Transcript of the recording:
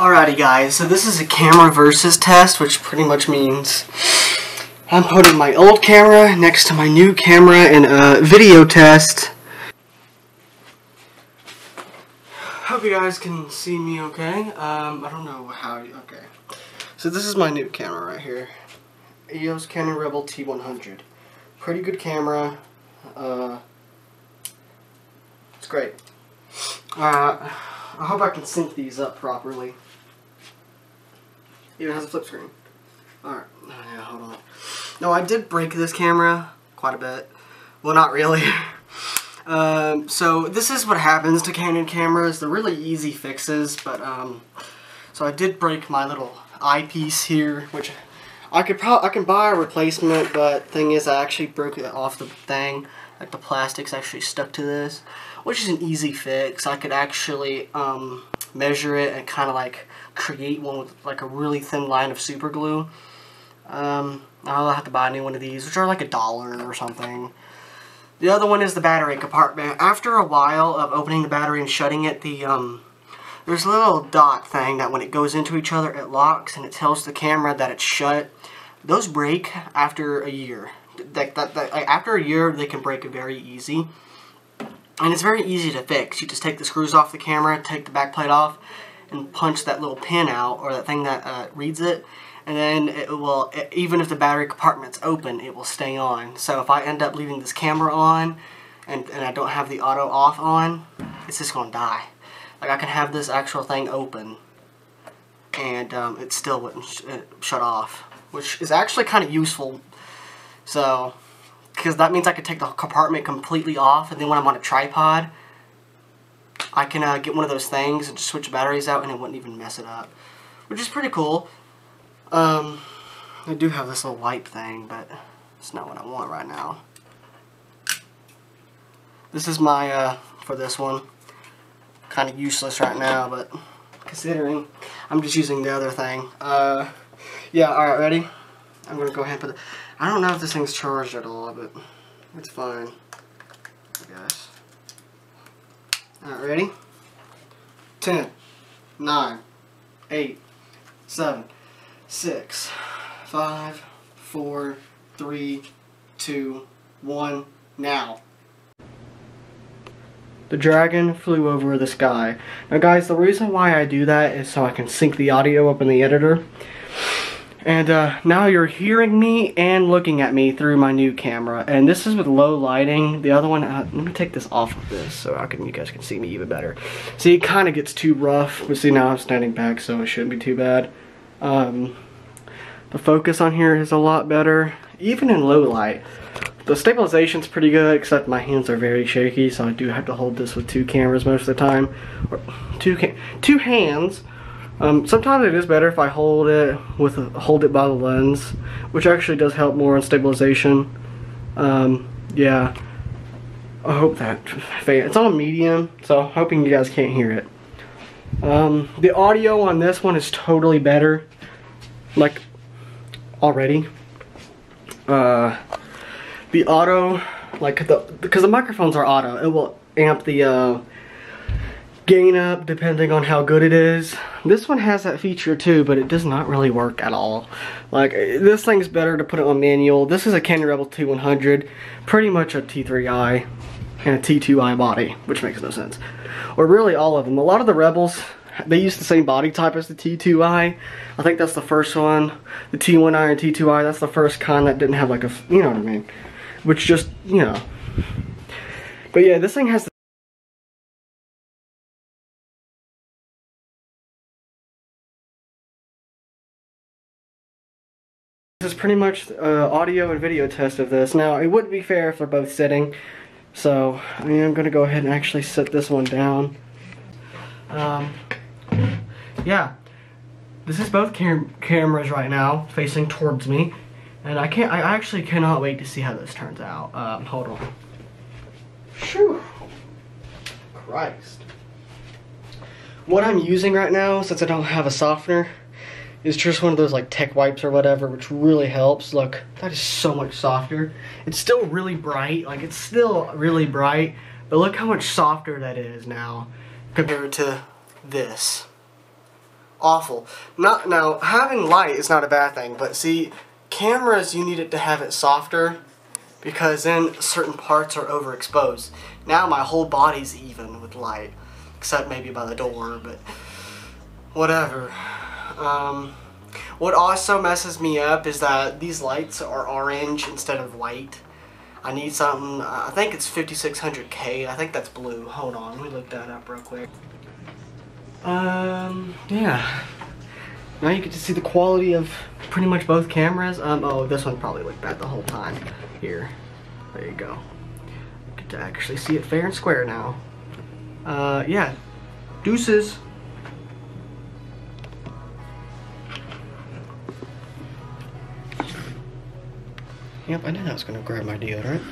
Alrighty guys, so this is a camera versus test, which pretty much means I'm putting my old camera next to my new camera in a video test. Hope you guys can see me okay. Um, I don't know how you, okay. So this is my new camera right here. EOS Canon Rebel T100. Pretty good camera. Uh, it's great. Uh, I hope I can sync these up properly. Even has a flip screen. Alright, oh, yeah, hold on. No, I did break this camera quite a bit. Well, not really. um, so, this is what happens to Canon cameras. They're really easy fixes, but, um, so I did break my little eyepiece here, which I could probably, I can buy a replacement, but thing is, I actually broke it off the thing. Like, the plastic's actually stuck to this, which is an easy fix. I could actually, um, measure it and kind of, like, create one with like a really thin line of super glue. Um, I'll have to buy a new one of these, which are like a dollar or something. The other one is the battery compartment. After a while of opening the battery and shutting it, the um, there's a little dot thing that when it goes into each other, it locks and it tells the camera that it's shut. Those break after a year. That, that, that, after a year, they can break very easy. And it's very easy to fix. You just take the screws off the camera, take the back plate off, and punch that little pin out or that thing that uh, reads it. And then it will even if the battery compartment's open it will stay on. So if I end up leaving this camera on and, and I don't have the auto off on it's just gonna die. Like I can have this actual thing open and um, it still wouldn't sh uh, shut off which is actually kind of useful. So because that means I could take the compartment completely off and then when I'm on a tripod I can uh, get one of those things and just switch batteries out and it wouldn't even mess it up. Which is pretty cool. Um, I do have this little wipe thing, but it's not what I want right now. This is my, uh, for this one, kind of useless right now, but considering I'm just using the other thing. Uh, yeah, alright, ready? I'm to go ahead and put the, I don't know if this thing's charged at all, but it's fine, I guess. Alright, ready? 10, 9, 8, 7, 6, 5, 4, 3, 2, 1, now. The dragon flew over the sky. Now guys, the reason why I do that is so I can sync the audio up in the editor. And uh, now you're hearing me and looking at me through my new camera. And this is with low lighting. The other one, uh, let me take this off of this so I can, you guys can see me even better. See, it kind of gets too rough. But see, now I'm standing back, so it shouldn't be too bad. Um, the focus on here is a lot better, even in low light. The stabilization's pretty good, except my hands are very shaky, so I do have to hold this with two cameras most of the time. Or two, two hands um, sometimes it is better if I hold it with hold it by the lens, which actually does help more on stabilization. Um, yeah, I hope that it's on medium, so hoping you guys can't hear it. Um, the audio on this one is totally better, like already. Uh, the auto, like the because the microphones are auto, it will amp the uh, gain up depending on how good it is. This one has that feature too, but it does not really work at all. Like, this thing's better to put it on manual. This is a Canon Rebel T100, pretty much a T3i and a T2i body, which makes no sense. Or really all of them. A lot of the Rebels, they use the same body type as the T2i. I think that's the first one. The T1i and T2i, that's the first kind that didn't have like a, you know what I mean? Which just, you know. But yeah, this thing has This is pretty much uh, audio and video test of this. Now, it wouldn't be fair if they're both sitting, so I I'm going to go ahead and actually set this one down. Um, yeah, this is both cam cameras right now facing towards me, and I can't. I actually cannot wait to see how this turns out. Um, hold on. Phew. Christ. What I'm using right now, since I don't have a softener, is just one of those like tech wipes or whatever, which really helps. Look, that is so much softer. It's still really bright, like it's still really bright, but look how much softer that is now compared to this. awful. Not now having light is not a bad thing, but see, cameras you need it to have it softer because then certain parts are overexposed. Now my whole body's even with light, except maybe by the door, but whatever. Um, what also messes me up is that these lights are orange instead of white. I need something, I think it's 5600K, I think that's blue. Hold on, let me look that up real quick. Um, yeah. Now you get to see the quality of pretty much both cameras. Um, oh, this one probably looked bad the whole time. Here, there you go. Get to actually see it fair and square now. Uh, yeah, deuces. Yep, I knew that was gonna grab my deodorant.